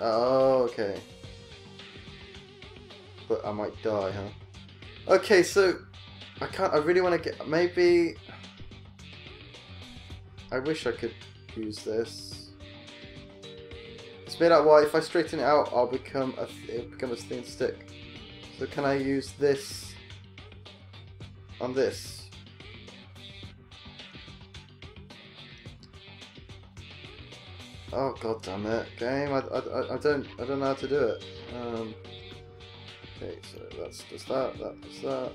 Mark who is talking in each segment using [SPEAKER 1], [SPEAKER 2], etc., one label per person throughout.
[SPEAKER 1] Oh, okay. But I might die, huh? Okay, so I can't. I really want to get. Maybe. I wish I could use this. It's made out wide. If I straighten it out, I'll become a. It'll become a thin stick. So can I use this on this? Oh god damn it, game! I, I, I don't I don't know how to do it. Um, okay, so that's just that. That does that.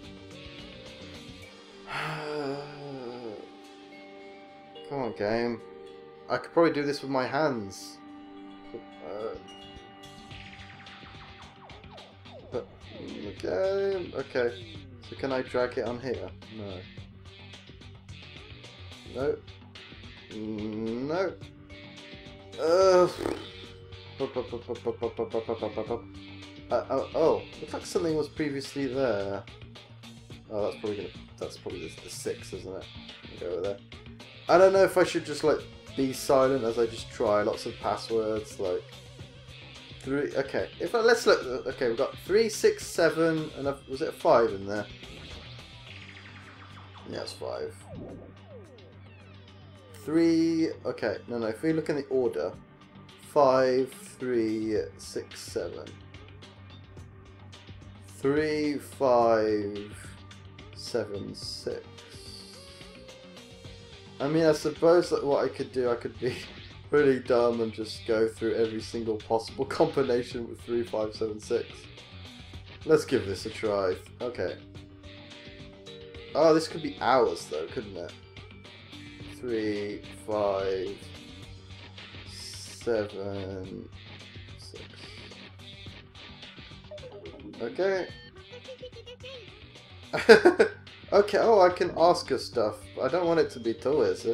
[SPEAKER 1] Come on, game. I could probably do this with my hands. Uh, but, okay, okay. So can I drag it on here? No. No. No. Uh, uh, oh, looks like something was previously there. Oh, that's probably gonna. That's probably the, the six, isn't it? Go with that. I don't know if I should just like be silent as I just try lots of passwords like three. Okay, if I, let's look. Okay, we've got three, six, seven, and a, was it a five in there? Yeah, it's five. Three. Okay, no, no. If we look in the order, five, three, six, seven. Three, five, seven, six. I mean, I suppose that what I could do, I could be really dumb and just go through every single possible combination with three, five, seven, six. Let's give this a try. Okay. Oh, this could be hours though, couldn't it? Three, five, seven, six. Okay. okay, oh, I can ask her stuff. I don't want it to be toys. Eh?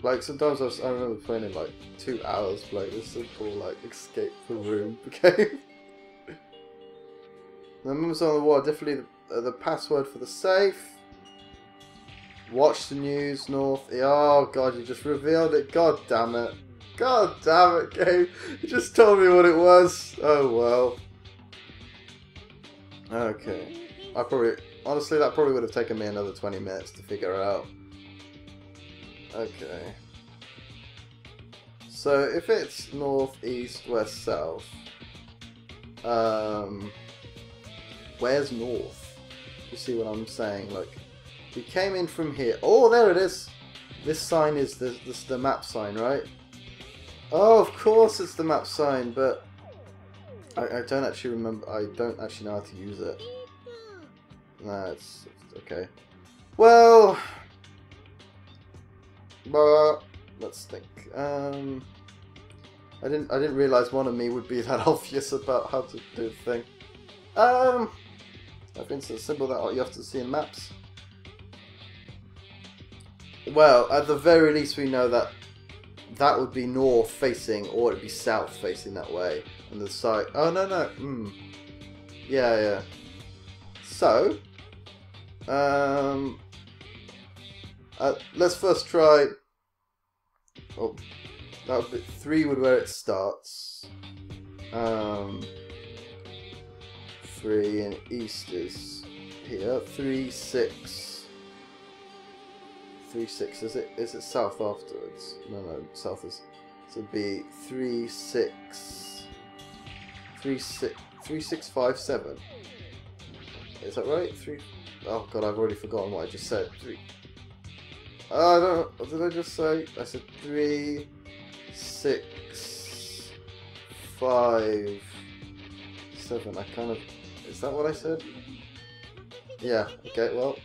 [SPEAKER 1] Like, sometimes I, was, I remember playing in like two hours playing this simple, like, escape the room game. the members on the wall definitely the, uh, the password for the safe. Watch the news, North. Oh god, you just revealed it. God damn it. God damn it, game. You just told me what it was. Oh well. Okay. I probably, honestly, that probably would have taken me another 20 minutes to figure out. Okay. So if it's north, east, west, south, um, where's north? You see what I'm saying? Like, we came in from here. Oh, there it is. This sign is the the map sign, right? Oh, of course it's the map sign, but I, I don't actually remember. I don't actually know how to use it. Nah, it's, okay. Well, but let's think. Um, I didn't I didn't realize one of me would be that obvious about how to do the thing. Um, I think it's a symbol that you have to see in maps. Well, at the very least, we know that that would be north facing, or it'd be south facing that way. And the side. Oh no no. Hmm. Yeah yeah. So, um, uh, let's first try. Oh, that would be three would where it starts. Um, three and east is here. Three six. Three six. Is it? Is it south afterwards? No no. South is. So it'd be three six. Three six. Three six five seven. Is that right? Three. Oh god, I've already forgotten what I just said. Three. I don't. What did I just say? I said three, six, five, seven. I kind of. Is that what I said? Yeah. Okay. Well,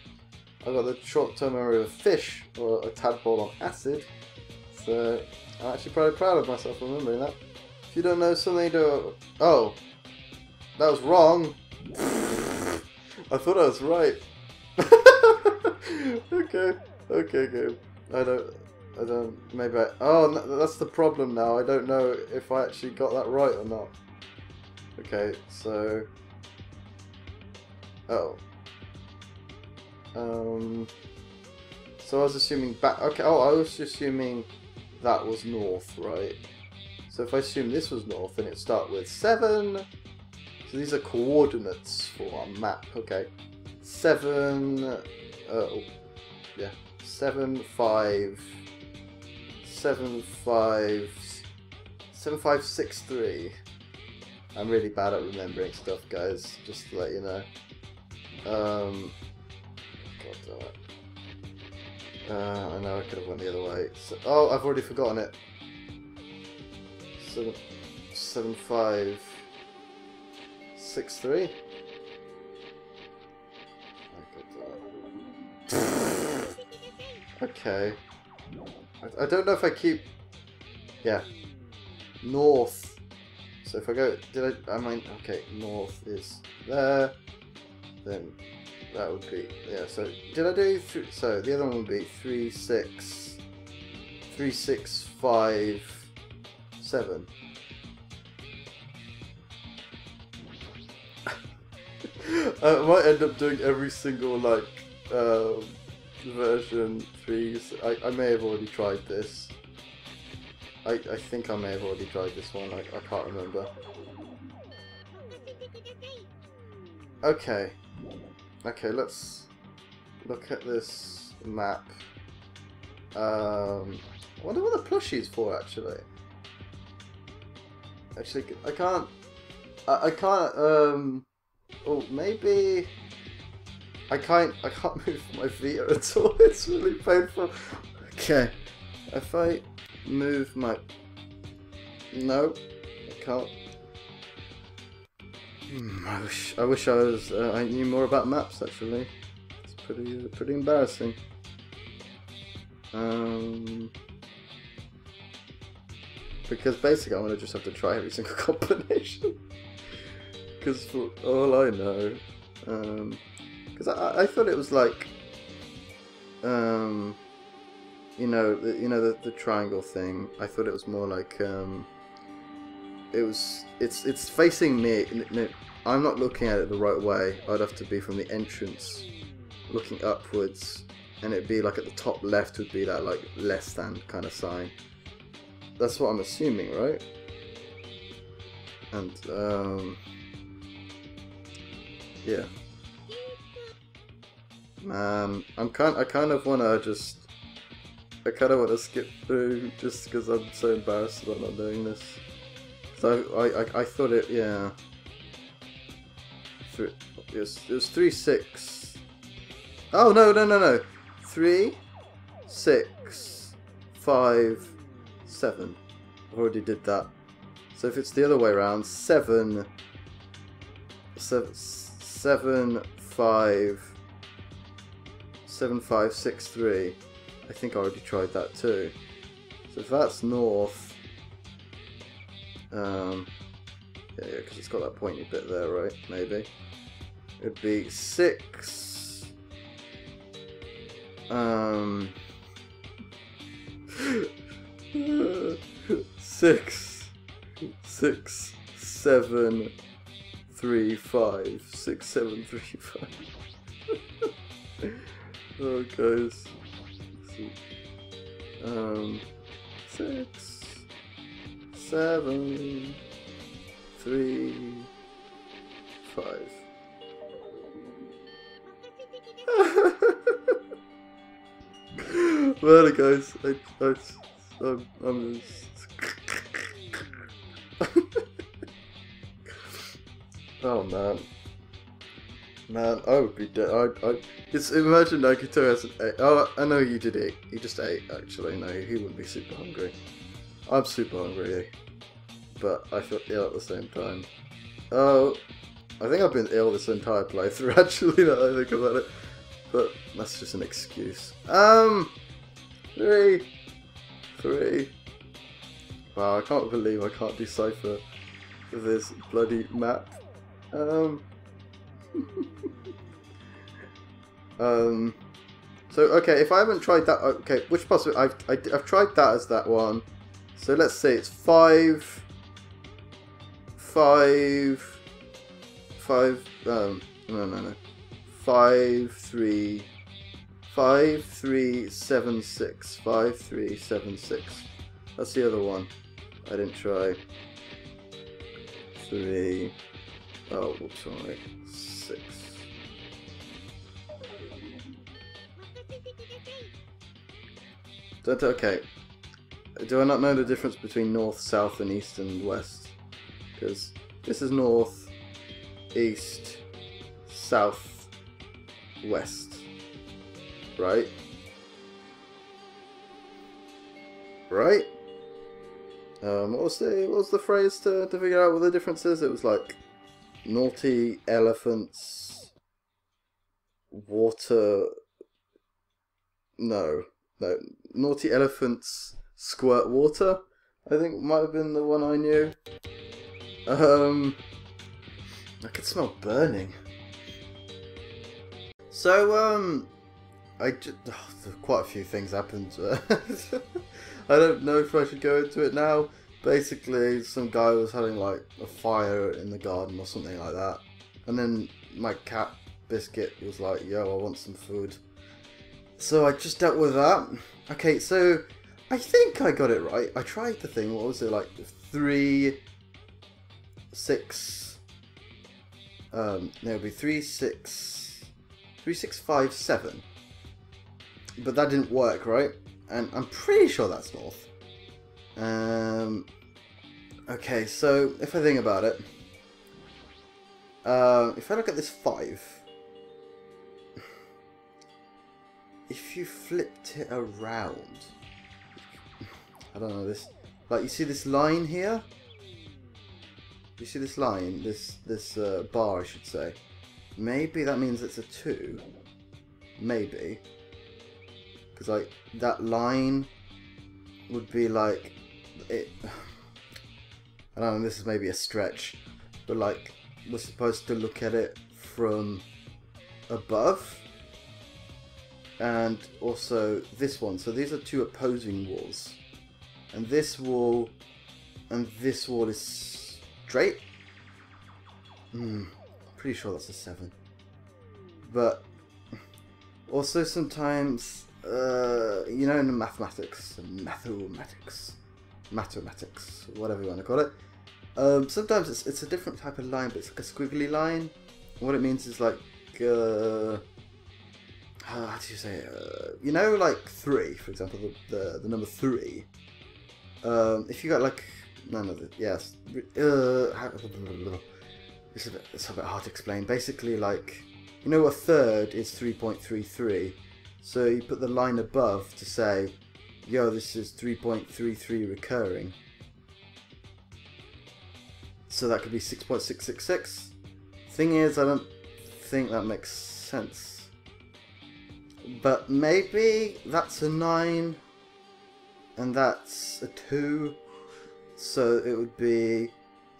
[SPEAKER 1] I got the short-term memory of a fish or a tadpole on acid. So I'm actually pretty proud of myself for remembering that. If you don't know something to. Oh, that was wrong. I thought I was right. okay, okay, game. I don't, I don't. Maybe I. Oh, that's the problem now. I don't know if I actually got that right or not. Okay, so. Oh. Um. So I was assuming back. Okay. Oh, I was assuming that was north, right? So if I assume this was north, then it start with seven. So these are coordinates for our map. Okay, seven. Uh, oh, yeah, seven five. Seven five. Seven five six three. I'm really bad at remembering stuff, guys. Just to let you know. Um. It. Uh, I know I could have went the other way. So, oh, I've already forgotten it. Seven, seven five, six three. Okay. I, I don't know if I keep. Yeah. North. So if I go, did I? I mean, okay. North is there. Then that would be yeah. So did I do? So the other one would be three six, three six five, seven. I might end up doing every single like um, version three. I, I may have already tried this. I, I think I may have already tried this one. I, I can't remember. Okay. Okay, let's look at this map. Um, I wonder what the plushie's for, actually. Actually, I can't... I, I can't, um... Oh, maybe... I can't, I can't move my feet at all. It's really painful. Okay. If I move my... No. I can't. Hmm, I wish I wish I was uh, I knew more about maps actually. It's pretty uh, pretty embarrassing. Um, because basically I'm gonna just have to try every single combination. Because for all I know, because I, I thought it was like, um, you know, the, you know the, the triangle thing. I thought it was more like um, it was it's it's facing me. I'm not looking at it the right way. I'd have to be from the entrance, looking upwards, and it'd be like at the top left would be that like less than kind of sign. That's what I'm assuming, right? And um, yeah, man, I'm kind. I kind of wanna just. I kind of want to skip through just because I'm so embarrassed about not doing this. So I, I, I thought it, yeah. Three, it, was, it was 3 6. Oh, no, no, no, no. 3, 6, 5, 7. I already did that. So if it's the other way around, 7, 7, 7 5, 7, 5, 6, 3. I think I already tried that too. So if that's north, um, yeah, yeah, because it's got that pointy bit there, right? Maybe. It'd be six. Um. six. Six. Seven. Three. Five. Six. Seven. Three. Five. oh, guys. Um. Six seven, three, five. well, guys, I, I, I'm, I'm oh man, man, I would be dead. I, I, just imagine Nagito has an eight. Oh, I know you did eat. You just ate, actually. No, he wouldn't be super hungry. I'm super hungry, but I feel ill at the same time. Oh, I think I've been ill this entire playthrough, actually, now that I think about it. But that's just an excuse. Um, three, three. Wow, I can't believe I can't decipher this bloody map. Um, um, so okay, if I haven't tried that, okay, which possible? I've I, have i have tried that as that one. So let's say it's five, five, five. Um, no, no, no. Five, three, five, three, seven, six. Five, three, seven, six. That's the other one. I didn't try. Three. Oh, whoops, way. Six. Don't, okay. Do I not know the difference between north, south, and east and west? Because this is north, east, south, west. Right? Right? Um, what was the what was the phrase to, to figure out what the difference is? It was like naughty elephants, water. No, no, naughty elephants squirt water. I think might have been the one I knew. Um, I could smell burning. So um, I just oh, quite a few things happened. I don't know if I should go into it now. Basically, some guy was having like a fire in the garden or something like that, and then my cat Biscuit was like, "Yo, I want some food." So I just dealt with that. Okay, so I think I got it right. I tried the thing. What was it like? Three, six. Um, no, it'd be three, six, three, six, five, seven. But that didn't work, right? and I'm pretty sure that's north. Um, okay, so if I think about it, uh, if I look at this 5, if you flipped it around, I don't know, this, like you see this line here? You see this line, this, this uh, bar I should say, maybe that means it's a 2, maybe. Because like that line would be like it. I don't know. This is maybe a stretch, but like we're supposed to look at it from above, and also this one. So these are two opposing walls, and this wall and this wall is straight. Hmm, pretty sure that's a seven. But also sometimes uh, you know, in mathematics, mathematics, mathematics, whatever you want to call it. Um, sometimes it's, it's a different type of line, but it's like a squiggly line. What it means is like, uh, how do you say? Uh, you know, like three, for example, the, the, the number three. Um, if you got like, no, no, yes, uh, it's a, bit, it's a bit hard to explain. Basically, like, you know, a third is 3.33 so you put the line above to say, yo, this is 3.33 recurring. So that could be 6.666. Thing is, I don't think that makes sense. But maybe that's a 9 and that's a 2. So it would be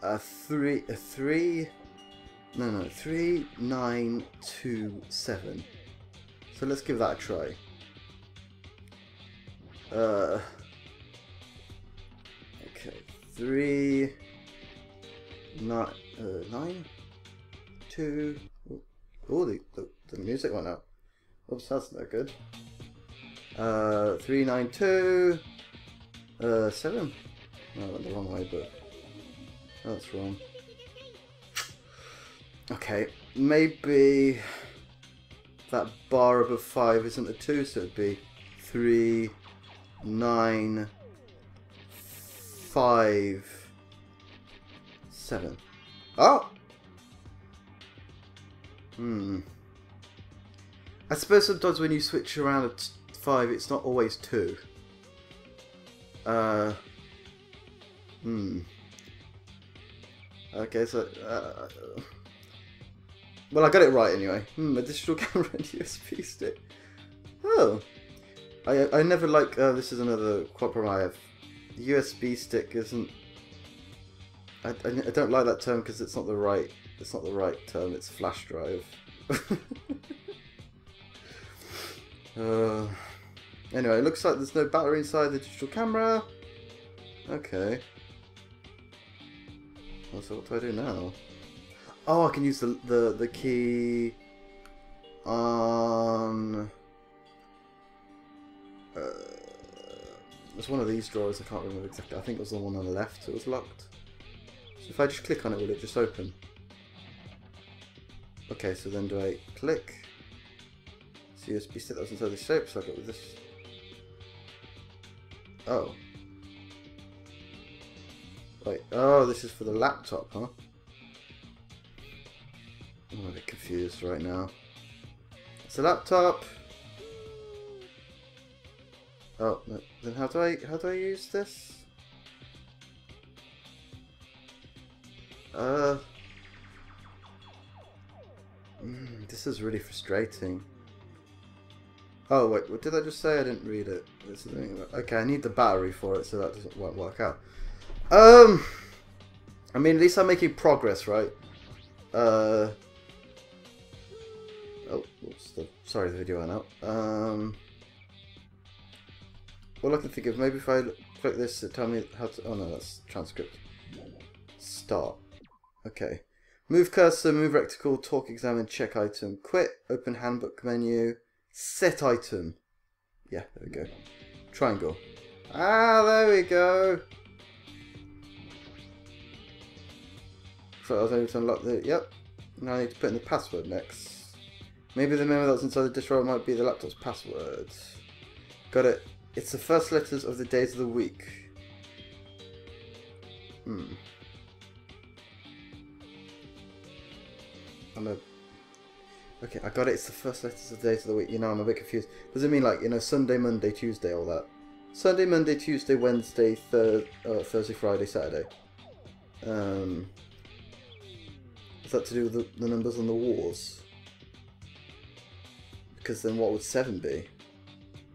[SPEAKER 1] a 3, a 3, no, no, 3, 9, 2, 7. So let's give that a try. Uh, okay, three, nine, uh, nine, two. Oh, the, the, the music went out. Oops, that's not good. Uh, three, nine, two, uh, seven. No, I went the wrong way, but that's wrong. Okay, maybe that bar above 5 isn't a 2, so it'd be 3, 9, 5, 7. Oh! Hmm. I suppose sometimes when you switch around at 5, it's not always 2. Uh. Hmm. Okay, so. Uh, well, I got it right anyway. Hmm, a digital camera and USB stick. Oh. I, I never like, uh, this is another problem I have. USB stick isn't, I, I, I don't like that term because it's not the right, it's not the right term, it's flash drive. uh, anyway, it looks like there's no battery inside the digital camera. Okay. so what do I do now? Oh, I can use the the, the key on. Uh, It's one of these drawers, I can't remember exactly. I think it was the one on the left, it was locked. So if I just click on it, will it just open? Okay, so then do I click? So USB stick that's inside the shape, so I got with this. Oh. Wait, oh, this is for the laptop, huh? I'm a bit confused right now. It's a laptop. Oh, then how do I how do I use this? Uh, mm, this is really frustrating. Oh wait, what did I just say? I didn't read it. Okay, I need the battery for it, so that doesn't won't work out. Um, I mean, at least I'm making progress, right? Uh. Oh, the, sorry, the video went out. Um. All I can think of, maybe if I click this, it tell me how to. Oh no, that's transcript. Start. Okay. Move cursor, move reticle, talk, examine, check item, quit, open handbook menu, set item. Yeah, there we go. Triangle. Ah, there we go. So I was able to unlock the. Yep. Now I need to put in the password next. Maybe the memo that's inside the disk might be the laptop's password. Got it. It's the first letters of the days of the week. Hmm. I'm a. Okay, I got it. It's the first letters of the days of the week. You know, I'm a bit confused. Does it mean like you know Sunday, Monday, Tuesday, all that? Sunday, Monday, Tuesday, Wednesday, thir uh, Thursday, Friday, Saturday. Um, is that to do with the, the numbers on the walls? Because then what would seven be?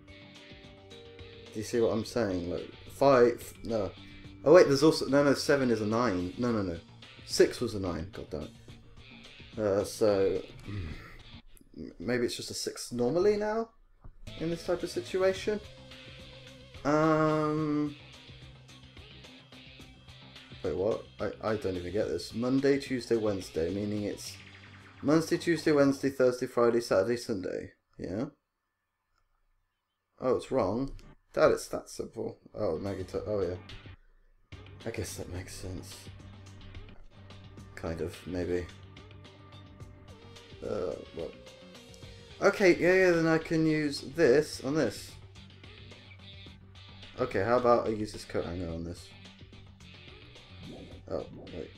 [SPEAKER 1] Do you see what I'm saying? Like five? No. Oh wait, there's also no, no. Seven is a nine. No, no, no. Six was a nine. God damn it. Uh, so maybe it's just a six normally now in this type of situation. Um. Wait, what? I, I don't even get this. Monday, Tuesday, Wednesday, meaning it's Monday, Tuesday, Wednesday, Thursday, Friday, Saturday, Sunday. Yeah? Oh, it's wrong. That is that simple. Oh, Maggie. Oh, yeah. I guess that makes sense. Kind of, maybe. Uh, well. Okay, yeah, yeah, then I can use this on this. Okay, how about I use this coat hanger on this? Oh, wait.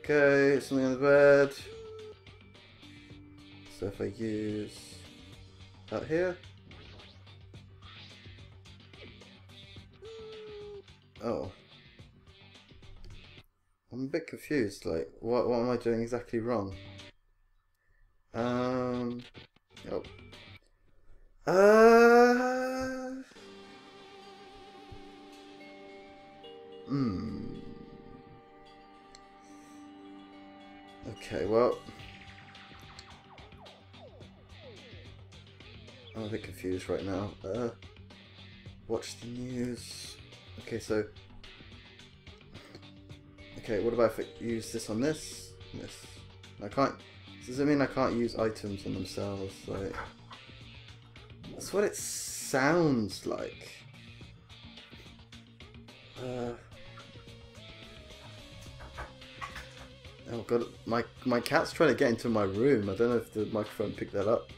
[SPEAKER 1] Okay, something on the bed. So if I use that here. Oh. I'm a bit confused, like, what, what am I doing exactly wrong? Um, oh. Uh, hmm. Okay, well. I'm a bit confused right now. Uh, watch the news. Okay, so Okay, what about if I use this on this? This. I can't. Does it mean I can't use items on themselves? Like, that's what it sounds like. Uh. Oh god, my my cat's trying to get into my room. I don't know if the microphone picked that up.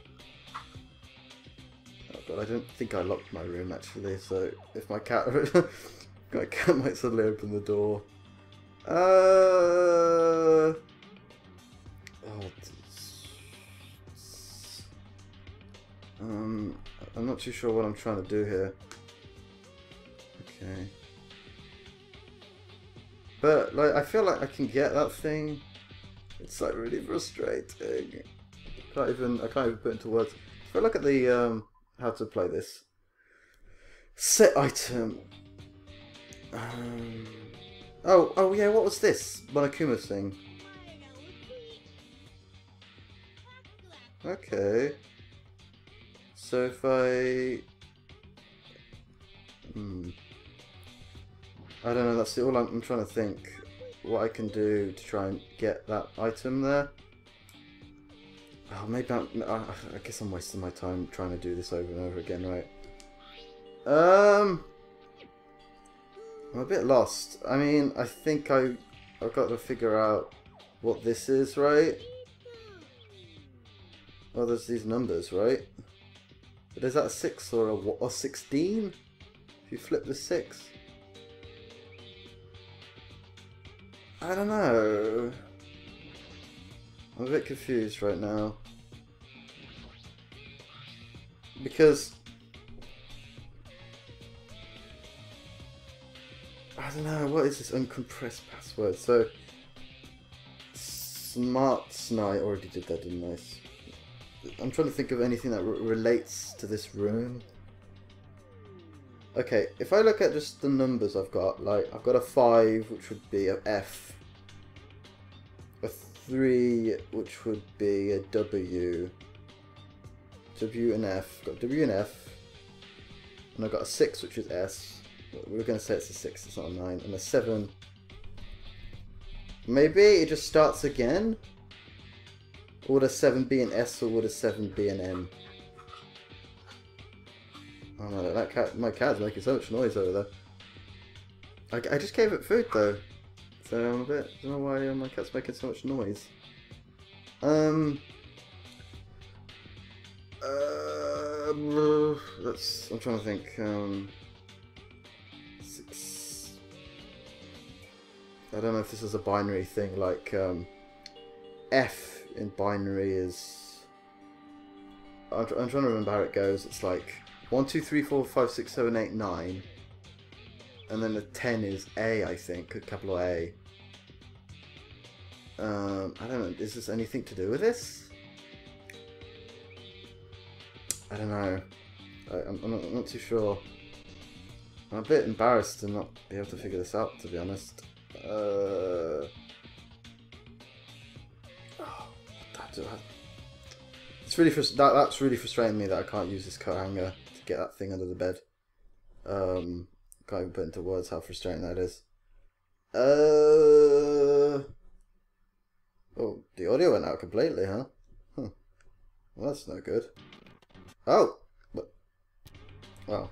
[SPEAKER 1] Oh god, I don't think I locked my room actually. So if my cat, my cat might suddenly open the door. Uh. Oh, um, I'm not too sure what I'm trying to do here. Okay. But like, I feel like I can get that thing. It's like really frustrating. I Can't even I can't even put into words. If I look at the um, how to play this set item. Um, Oh, oh yeah, what was this? Monokuma thing. Okay. So if I... Hmm. I don't know, that's all I'm, I'm trying to think. What I can do to try and get that item there. Oh, maybe I'm, I, guess I'm wasting my time trying to do this over and over again, right? Um, I'm a bit lost. I mean, I think I I've got to figure out what this is, right? Oh, there's these numbers, right? But is that a six or a or sixteen? If you flip the six. I don't know. I'm a bit confused right now. Because I don't know, what is this uncompressed password? So Smart Snipe already did that, didn't I? I'm trying to think of anything that relates to this room. Okay, if I look at just the numbers I've got, like, I've got a 5, which would be a F. A 3, which would be a W. W and F. Got W and F. And I've got a 6, which is S. We're going to say it's a 6, it's not a 9. And a 7. Maybe it just starts again? Would a 7 be an S or would a 7 be an M? Oh no, that cat, my cat's making so much noise over there. I, I just gave it food though. So I'm a bit, I don't know why my cat's making so much noise. Um, uh, that's, I'm trying to think, um, six, I don't know if this is a binary thing, like, um, F in binary is, I'm, I'm trying to remember how it goes, it's like, 1, 2, 3, 4, 5, 6, 7, 8, 9, and then the 10 is A, I think, a capital A. Um, I don't know, is this anything to do with this? I don't know. I, am not, I'm not too sure. I'm a bit embarrassed to not be able to figure this out, to be honest. Uh... it's really that, that's really frustrating me that I can't use this coat hanger to get that thing under the bed. Um, can't even put into words how frustrating that is. Uh, oh, the audio went out completely, huh? Huh. Well, that's no good. Oh! What? Well.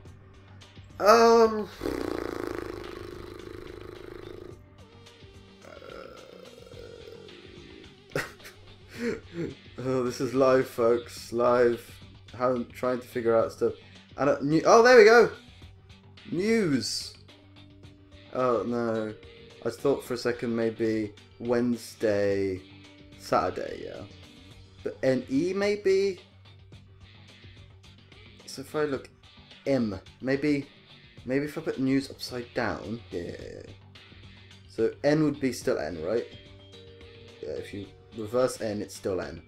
[SPEAKER 1] Um... oh, this is live, folks. Live. I'm trying to figure out stuff. And uh, new oh, there we go. News. Oh no, I thought for a second maybe Wednesday, Saturday, yeah. But NE maybe. So if I look M, maybe, maybe if I put news upside down, yeah. So N would be still N, right? Yeah, if you reverse N, it's still N.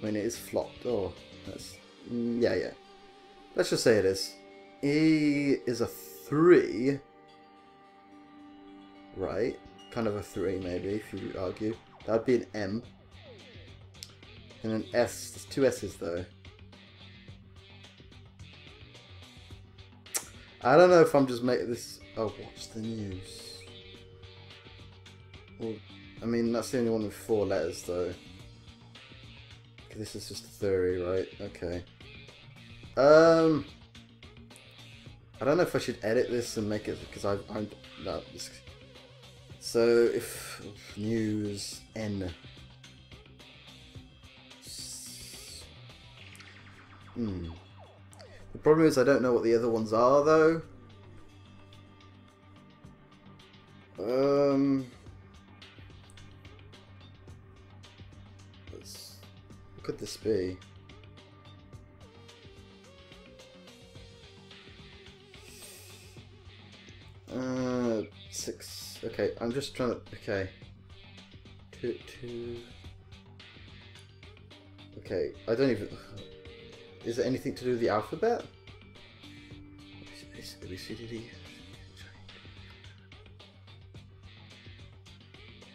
[SPEAKER 1] When it is flopped, oh, that's, mm, yeah, yeah. Let's just say it is. E is a 3, right? Kind of a 3, maybe, if you argue. That would be an M. And an S, there's two S's though. I don't know if I'm just making this. Oh, watch the news. I mean, that's the only one with four letters, though. This is just a theory, right? Okay. Um. I don't know if I should edit this and make it because I, I'm no. This, so if news n. Hmm. The problem is I don't know what the other ones are though. Um, could this be? Uh, six. Okay, I'm just trying to. Okay. Two, two. Okay, I don't even. Is it anything to do with the alphabet? A, B, C, D, D.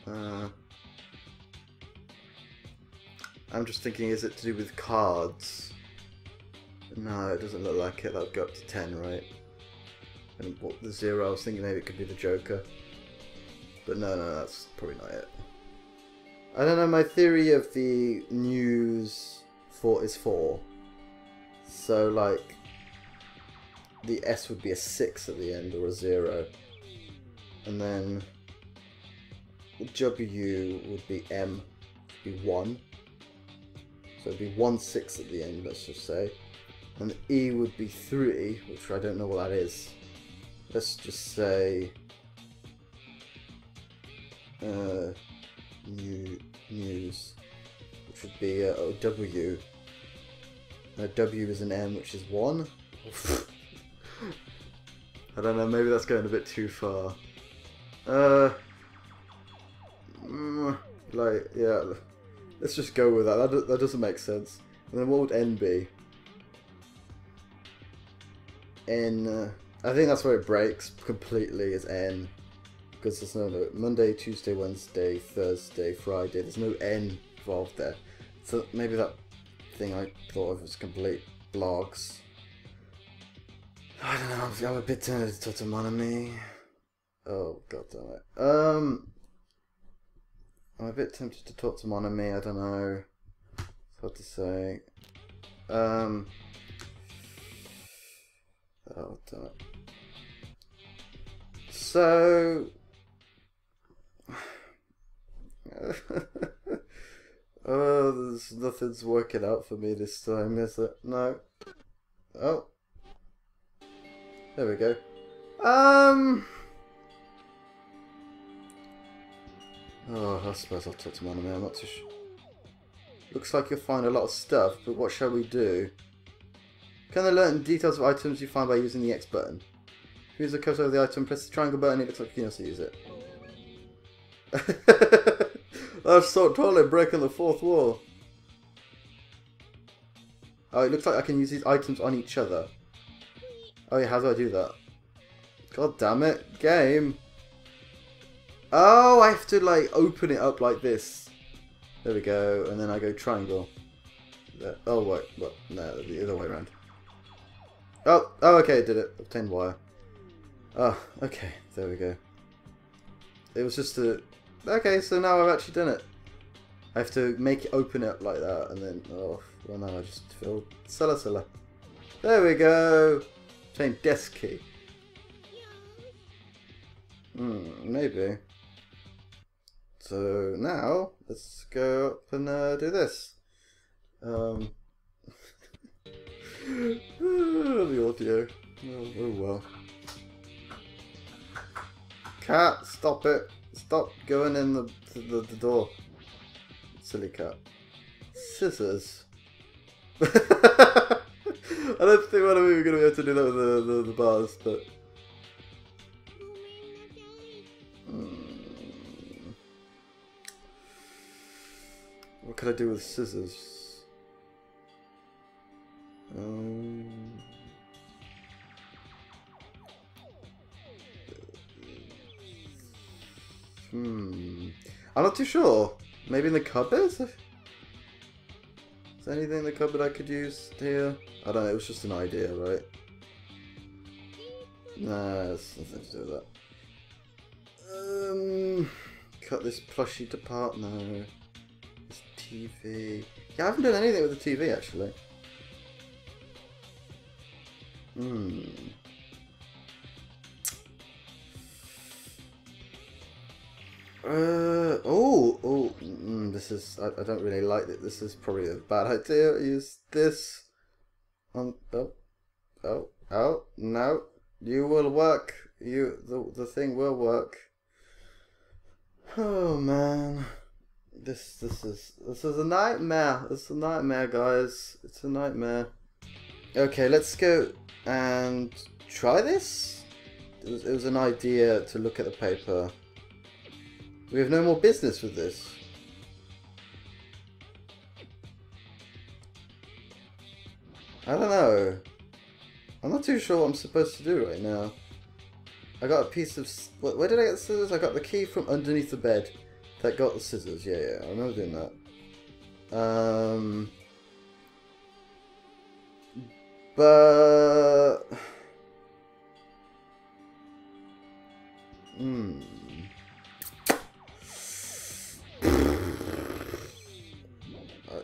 [SPEAKER 1] Uh, I'm just thinking, is it to do with cards? No, it doesn't look like it. That would go up to 10, right? And what the zero, I was thinking maybe it could be the Joker. But no, no, that's probably not it. I don't know, my theory of the news for is 4. So, like, the S would be a 6 at the end or a 0. And then the W would be M, be 1. So it'd be 1 6 at the end, let's just say. And E would be 3, which I don't know what that is. Let's just say. Uh, new, news, which would be uh, oh, W. Now W is an M, which is 1. I don't know, maybe that's going a bit too far. Uh, mm, like, yeah, let's just go with that. That, that doesn't make sense. And then what would N be? N, uh, I think that's where it breaks completely, is N. Because there's no, no Monday, Tuesday, Wednesday, Thursday, Friday. There's no N involved there. So maybe that thing I thought of was complete blogs. I don't know. I'm a bit tempted to Totomonami. Oh god damn it. Um, I'm a bit tempted to talk to Monomi. I don't know. It's hard to say. Um. Oh damn it. So. oh, there's nothing's working out for me this time, is it? No. Oh. There we go. Um. Oh, I suppose I'll talk to Monomi. I'm not too sure. Looks like you'll find a lot of stuff, but what shall we do? Can I learn details of items you find by using the X button? Use the cursor of the item, press the triangle button, it looks like you can also use it. That's so totally breaking the fourth wall. Oh, it looks like I can use these items on each other. Oh yeah, how do I do that? God damn it, game. Oh, I have to like open it up like this. There we go, and then I go triangle. There. Oh wait, what? No, the other way around. Oh, oh, okay, I did it. Obtain wire. Oh, okay, there we go. It was just a. Okay, so now I've actually done it. I have to make it open it like that, and then oh, well now I just filled cellar cellar. There we go. Obtain desk key. Hmm, maybe. So now let's go up and uh, do this. Um, the audio. Oh, oh well. Cat, stop it! Stop going in the the, the door. Silly cat. Scissors. I don't think we're going to be able to do that with the, the, the bars, but. Can I do with scissors? Um, hmm. I'm not too sure. Maybe in the cupboard? Is there anything in the cupboard I could use here? I don't know, it was just an idea, right? Nah, it's nothing to do with that. Um, cut this plushie apart. No. This TV. Yeah, I haven't done anything with the TV actually. Hmm. Uh oh oh. Mm, this is I, I don't really like it. This is probably a bad idea. Use this. On oh oh oh no. You will work. You the the thing will work. Oh man, this this is this is a nightmare. It's a nightmare, guys. It's a nightmare. Okay, let's go and try this. It was, it was an idea to look at the paper. We have no more business with this. I don't know. I'm not too sure what I'm supposed to do right now. I got a piece of... Where did I get the scissors? I got the key from underneath the bed. That got the scissors. Yeah, yeah. I remember doing that. Um... But... Hmm...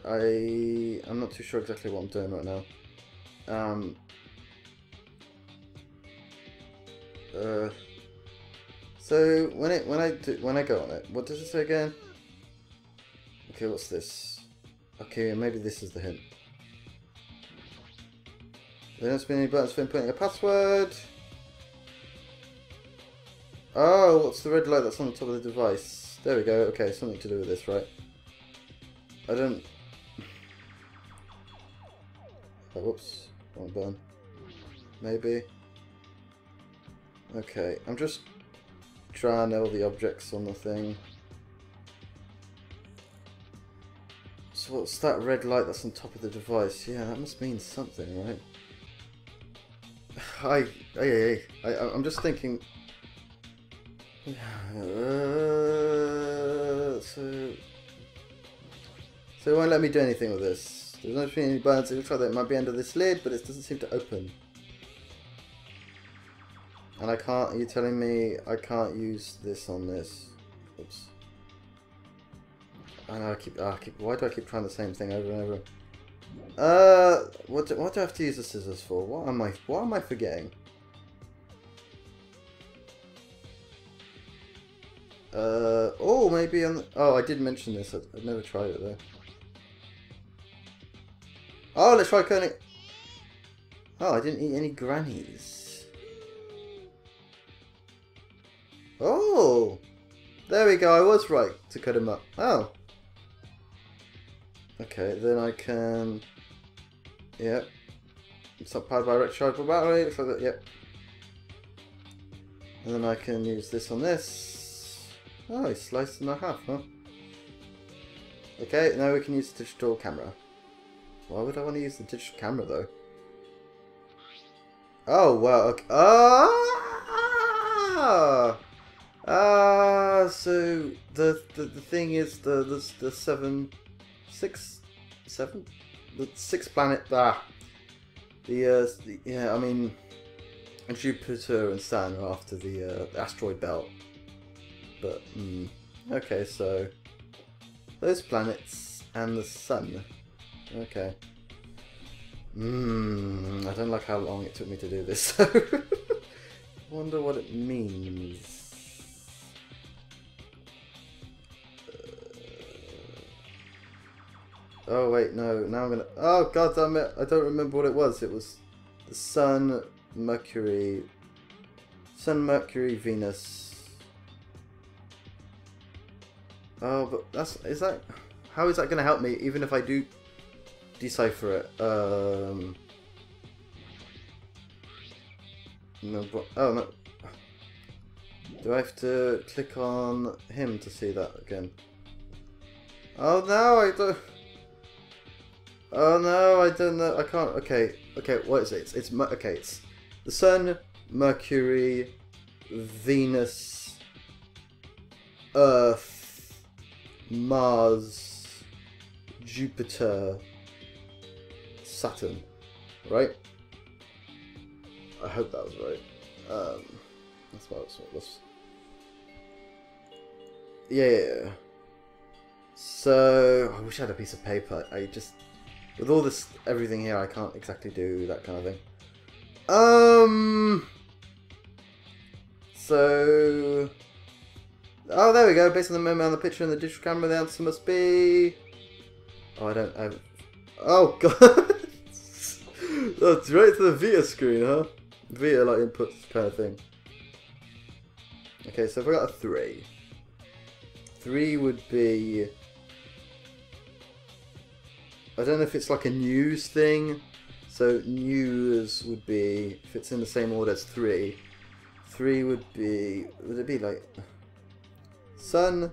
[SPEAKER 1] I I'm not too sure exactly what I'm doing right now. Um, Uh, so when it when I do, when I go on it, what does it say again? Okay, what's this? Okay, maybe this is the hint. There don't spin any buttons for inputting a password. Oh, what's the red light that's on the top of the device? There we go. Okay, something to do with this, right? I don't. Oh, whoops, wrong button. Maybe. Okay, I'm just trying all the objects on the thing. So what's that red light that's on top of the device? Yeah, that must mean something, right? I, I, I, I, I'm just thinking. Uh, so, so it won't let me do anything with this. There's not any buttons. It looks like that might be under this lid, but it doesn't seem to open. And I can't, you're you telling me I can't use this on this? Oops. I know I keep, I keep, why do I keep trying the same thing over and over? Uh, what do, what do I have to use the scissors for? What am I, what am I forgetting? Uh, oh, maybe on, oh, I did mention this, I, I've never tried it though. Oh, let's try cutting. Oh, I didn't eat any grannies. Oh! There we go, I was right to cut him up. Oh. Okay, then I can... Yep. It's not powered by rechargeable battery, looks like that, yep. And then I can use this on this. Oh, it's sliced in half, huh? Okay, now we can use the digital camera. Why would I want to use the digital camera, though? Oh, well, okay. Ah! Uh, so the, the the thing is the the the seven, six, seven, the six planet ah, the uh, the, yeah I mean, Jupiter and Saturn are after the uh, asteroid belt, but mm, okay so those planets and the sun, okay. Hmm, I don't like how long it took me to do this. Wonder what it means. Oh wait, no. Now I'm gonna. Oh god damn it! I don't remember what it was. It was the Sun, Mercury, Sun, Mercury, Venus. Oh, but that's is that. How is that gonna help me? Even if I do decipher it. Um. No, but, oh no. Do I have to click on him to see that again? Oh no, I don't. Oh no, I don't know. I can't. Okay, okay. What is it? It's, it's okay. It's the Sun, Mercury, Venus, Earth, Mars, Jupiter, Saturn. Right? I hope that was right. Um, that's what it was. Yeah, yeah, yeah. So I wish I had a piece of paper. I just with all this, everything here, I can't exactly do that kind of thing. Um. So. Oh, there we go. Based on the moment on the picture and the digital camera, the answer must be. Oh, I don't. I. Oh god. That's right to the Vita screen, huh? Vita like input kind of thing. Okay, so if I got a three, three would be I don't know if it's like a news thing. So news would be if it's in the same order as three. Three would be would it be like sun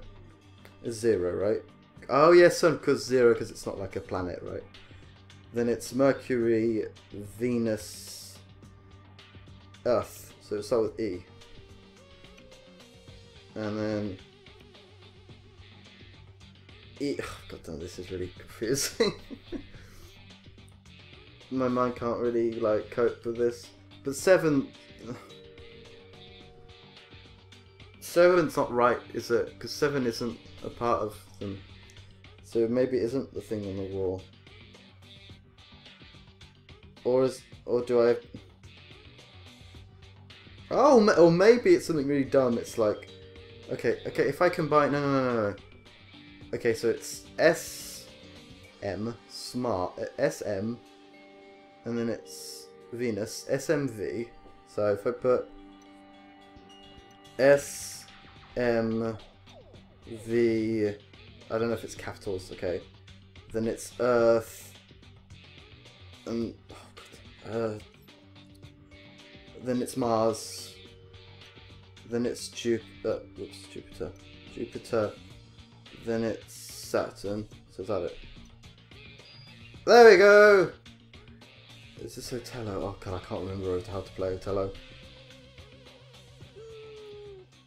[SPEAKER 1] is zero, right? Oh yeah, sun because zero because it's not like a planet, right? Then it's Mercury, Venus, Earth. So start with E. And then eat. Oh, God damn, this is really confusing. My mind can't really like cope with this. But seven. Seven's not right, is it? Because seven isn't a part of them. So maybe it isn't the thing on the wall. Or is or do I Oh, or maybe it's something really dumb. It's like, okay, okay, if I combine, no, no, no, no. Okay, so it's S M smart uh, S M, and then it's Venus S M V. So if I put S M V, I don't know if it's capitals. Okay, then it's Earth, and oh Earth then it's Mars, then it's Jupiter, whoops, Jupiter, Jupiter, then it's Saturn, so is that it? There we go! Is this Othello? Oh god, I can't remember how to play Othello.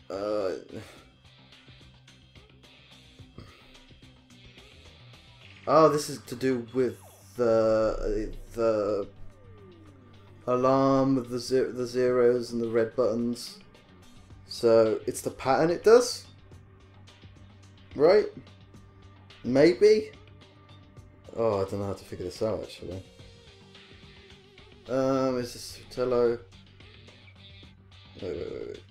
[SPEAKER 1] Uh... Oh, this is to do with the the alarm with the ze- the zeros and the red buttons. So it's the pattern it does, right? Maybe. Oh, I don't know how to figure this out actually. Um, is this Tello? Wait, wait, wait, wait.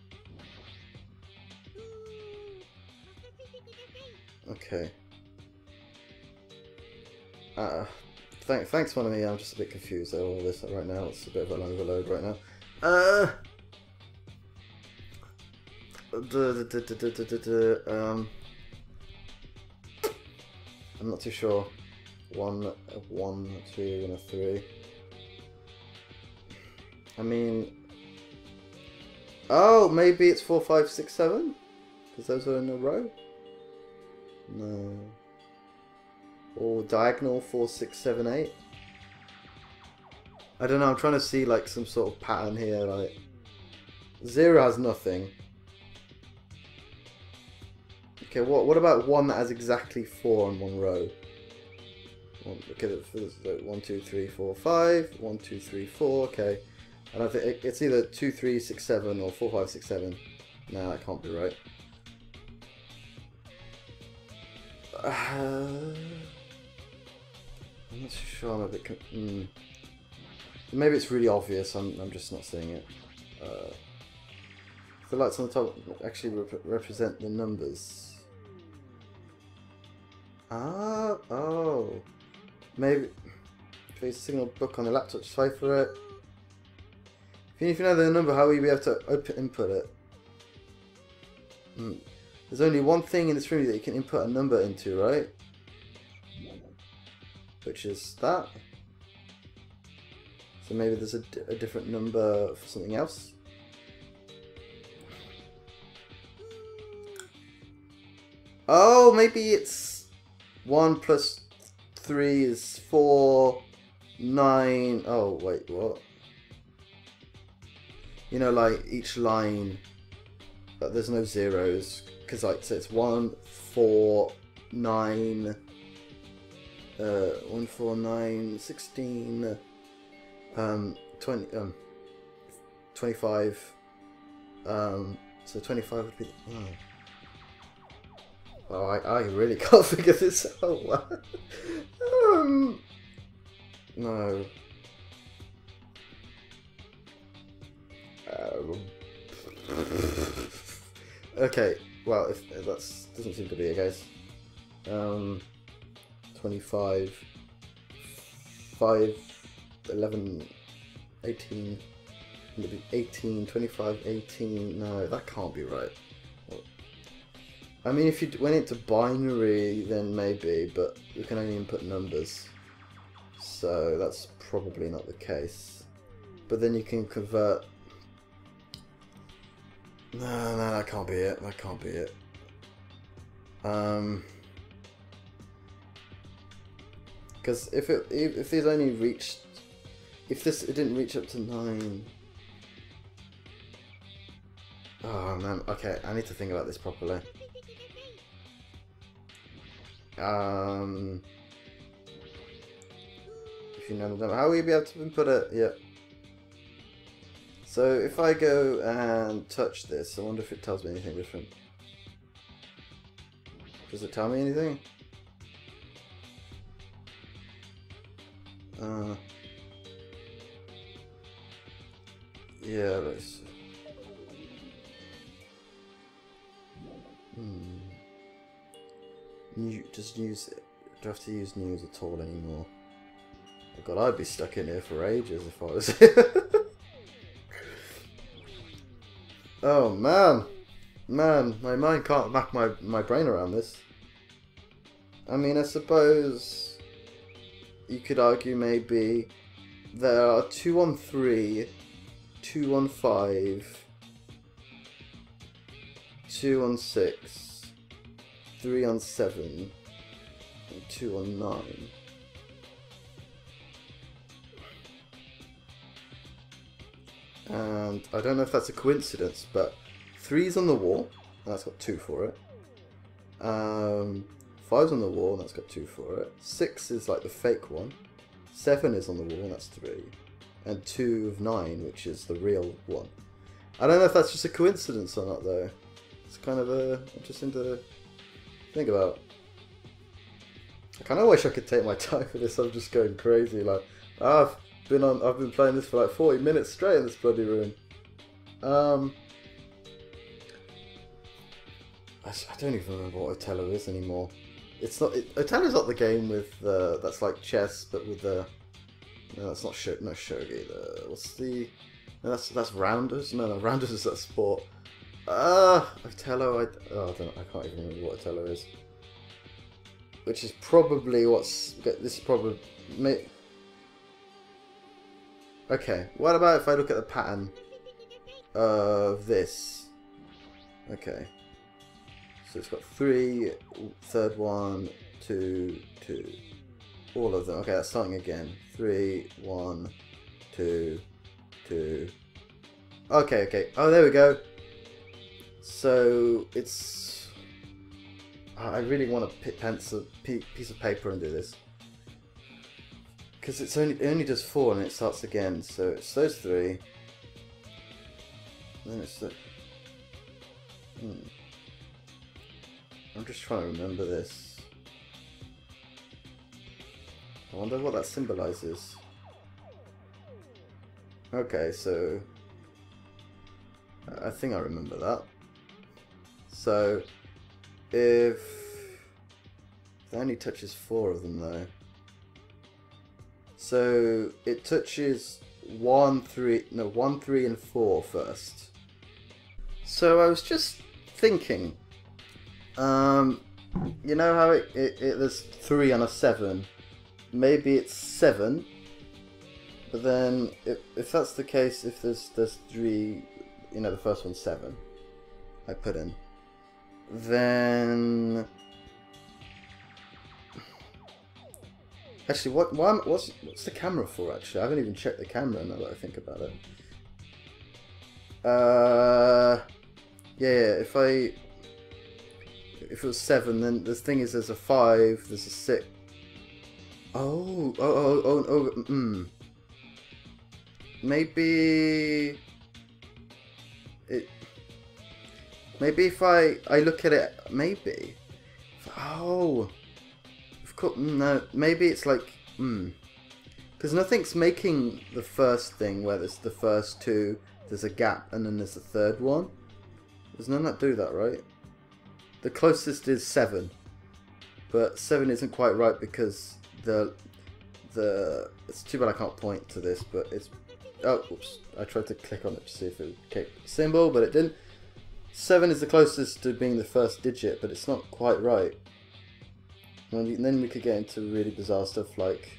[SPEAKER 1] Okay. Uh, Thank, thanks, Monomi. I'm just a bit confused all this right now. It's a bit of an overload right now. Uh. um. I'm not too sure. One, one, two, and a three. I mean. Oh, maybe it's four, five, six, seven? Because those are in a row? No. Or diagonal four, six, seven, eight. I don't know. I'm trying to see like some sort of pattern here. Like zero has nothing. Okay, what what about one that has exactly four on one row? Okay, one, two, three, four, five. One, two, three, four. Okay, and I think it's either two, three, six, seven, or four, five, six, seven. No, that can't be right. Uh... I'm not sure. I'm a bit. Mm. Maybe it's really obvious. I'm. I'm just not seeing it. Uh, the lights on the top actually rep represent the numbers. Ah. Oh. Maybe. Please signal book on the laptop. Wait for it. If you know the number, how will you be able to open input it? Hmm. There's only one thing in this room that you can input a number into, right? which is that. So maybe there's a, a different number for something else. Oh, maybe it's 1 plus 3 is 4, 9. Oh, wait, what? You know, like each line, but there's no zeros. Because, like, so it's 1, 4, 9, uh, 1, 4, 9, 16, um, 20, um, 25, um, so 25 would be, oh. Oh, I, I really can't figure this out. um, no. Um, okay, well, if, if that doesn't seem to be it, guys. Um, 25, 5, 11, 18, 18, 25, 18. No, that can't be right. I mean, if you went into binary, then maybe, but you can only input numbers. So that's probably not the case. But then you can convert... No, no, that can't be it. That can't be it. Um... Because if it if these only reached, if this it didn't reach up to nine. Oh man, okay, I need to think about this properly. Um, if you know the number, how will you be able to input it? Yeah. So if I go and touch this, I wonder if it tells me anything different. Does it tell me anything? Uh, yeah, let's. You just use. Do I have to use news at all anymore? Oh god, I'd be stuck in here for ages if I was oh man! Man, my mind can't wrap my, my brain around this. I mean, I suppose you could argue maybe there are two on three, two on five, two on six three on seven, and two on nine. And I don't know if that's a coincidence, but three's on the wall, and that's got two for it. Um, five's on the wall, and that's got two for it. Six is like the fake one. Seven is on the wall, and that's three. And two of nine, which is the real one. I don't know if that's just a coincidence or not, though. It's kind of a interesting to think about. I kind of wish I could take my time for this. I'm just going crazy. Like I've been on, I've been playing this for like 40 minutes straight in this bloody room. Um, I don't even remember what Othello is anymore. It's not. It, Othello's not the game with uh, that's like chess, but with the. No, that's not sho- no shogi. The, what's the? No, that's that's rounders. No, no, rounders is that sport. Ah, Othello. I, oh, I don't. I can't even remember what Othello is. Which is probably what's. This is probably. Okay. What about if I look at the pattern of this? Okay. So it's got three, third one, two, two. All of them. Okay, that's starting again. Three, one, two, two. Okay, okay. Oh, there we go. So it's. I really want to pencil, pe- piece of paper and do this. Because it's only it only does four and it starts again. So it's those three. Then it's the. Hmm. I'm just trying to remember this. I wonder what that symbolizes. Okay, so I think I remember that. So if that only touches four of them though. So it touches one, three, no, one, three, and four first. So I was just thinking, um, you know how it, it, it there's three and a seven. Maybe it's seven, but then if, if that's the case, if there's there's three, you know, the first one's seven. I put in. Then actually, what what's what's the camera for? Actually, I haven't even checked the camera now that I think about it. Uh, yeah, yeah. If I if it was seven, then the thing is, there's a five, there's a six. Oh, oh, oh, oh, oh, mm. Maybe it. Maybe if I I look at it, maybe. Oh, of course. No, maybe it's like hmm. Because nothing's making the first thing where there's the first two, there's a gap, and then there's a third one. There's none that do that, right? The closest is seven, but seven isn't quite right because the the it's too bad I can't point to this, but it's oh oops I tried to click on it to see if it would symbol, but it didn't. Seven is the closest to being the first digit, but it's not quite right. And then we could get into really bizarre stuff like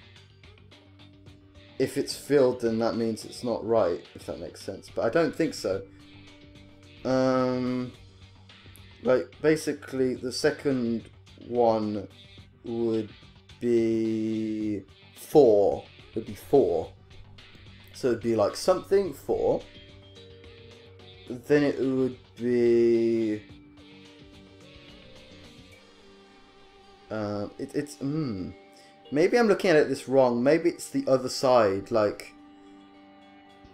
[SPEAKER 1] if it's filled, then that means it's not right, if that makes sense. But I don't think so. Um, like basically, the second one would be four. Would be four. So it'd be like something four. Then it would be. Um, it, it's mm, maybe I'm looking at it this wrong. Maybe it's the other side, like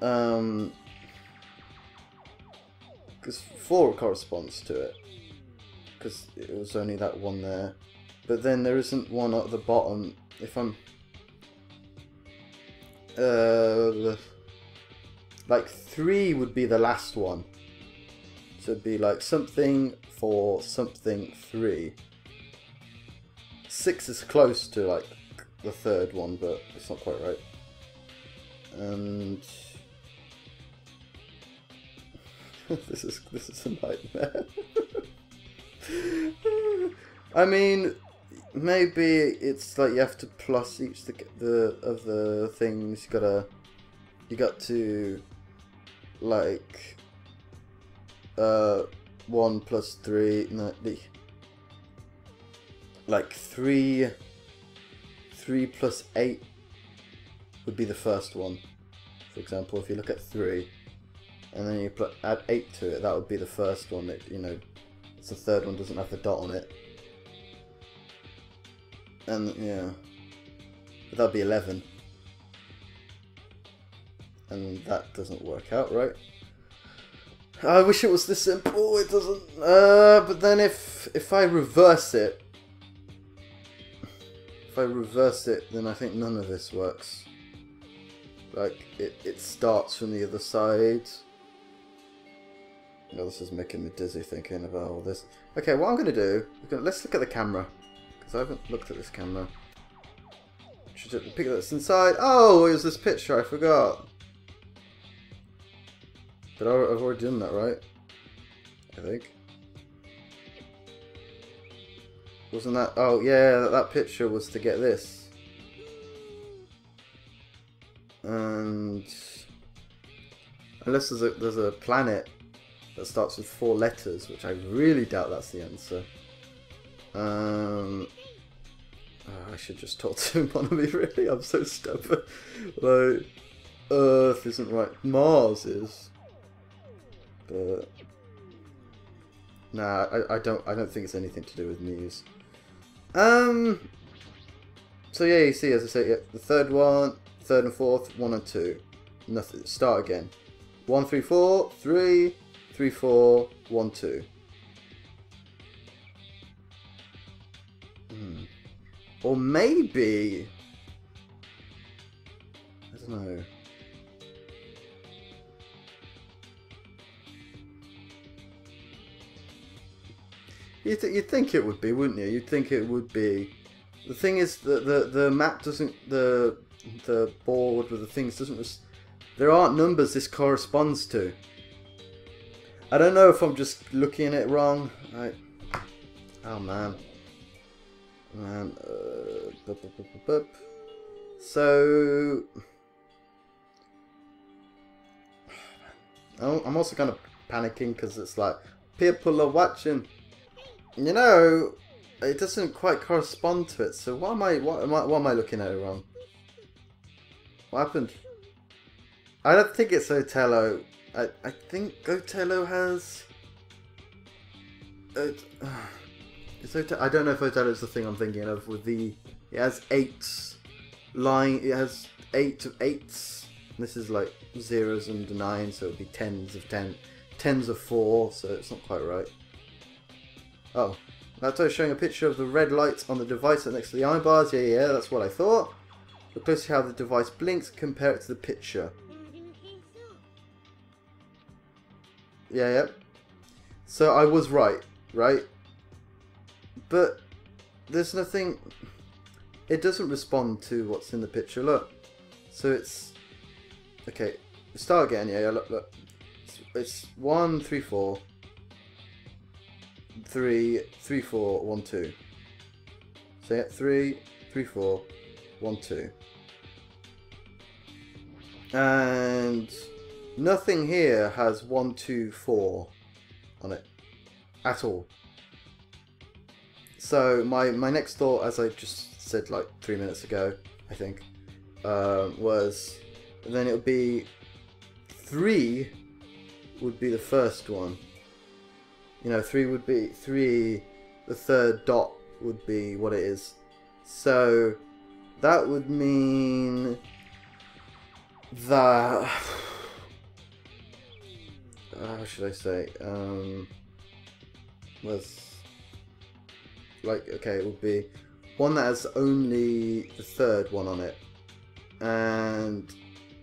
[SPEAKER 1] um, because four corresponds to it, because it was only that one there. But then there isn't one at the bottom. If I'm uh, like three would be the last one. It'd be like something for something three. Six is close to like the third one, but it's not quite right. And this is this is a nightmare. I mean, maybe it's like you have to plus each the the of the things. You gotta you got to like uh one plus three no the like three three plus eight would be the first one for example if you look at three and then you put add eight to it that would be the first one that you know it's the third one doesn't have the dot on it. And yeah but that'd be 11 and that doesn't work out right I wish it was this simple it doesn't uh, but then if if I reverse it if I reverse it then I think none of this works like it, it starts from the other side Oh, this is making me dizzy thinking about all this. Okay, what I'm going to do, gonna, let's look at the camera. Because I haven't looked at this camera. Should I pick this inside? Oh, it was this picture, I forgot. But I've already done that, right? I think. Wasn't that... Oh, yeah, that, that picture was to get this. And... Unless there's a, there's a planet that starts with four letters, which I really doubt that's the answer. Um, oh, I should just talk to me, really. I'm so stubborn. like, Earth isn't right. Mars is. But nah, I, I don't I don't think it's anything to do with Muse. Um. So yeah, you see, as I say, yeah, the third one, third and fourth, one and two, nothing. Start again. One, three, four, three, three, four, one, two. Hmm. Or maybe. I don't know. You'd, th you'd think it would be, wouldn't you? You'd think it would be. The thing is, that the, the map doesn't the the board with the things doesn't. There aren't numbers this corresponds to. I don't know if I'm just looking at it wrong. I, oh man, man. Uh, bup, bup, bup, so I'm also kind of panicking because it's like people are watching you know, it doesn't quite correspond to it. So what am I? What am I? What am I looking at wrong? What happened? I don't think it's Othello. I I think Othello has. Uh, it's Othello. I don't know if Othello is the thing I'm thinking of with the. It has eight line. It has eight of eights. This is like zeros and nines, so it'd be tens of ten, tens of four. So it's not quite right. Oh, that's showing a picture of the red lights on the device next to the eye bars. Yeah, yeah, that's what I thought. Look closely how the device blinks, compare it to the picture. Yeah, yeah. So I was right, right? But there's nothing... It doesn't respond to what's in the picture, look. So it's... Okay, start again, yeah, yeah look, look. It's, it's one, three, four three, three, four, one, two. So yeah, three, three, four, one, two. And nothing here has one, two, four on it at all. So my my next thought, as I just said like three minutes ago, I think, uh, was then it would be three would be the first one you know, three would be three. The third dot would be what it is. So that would mean that. How should I say? Um, was like okay, it would be one that has only the third one on it, and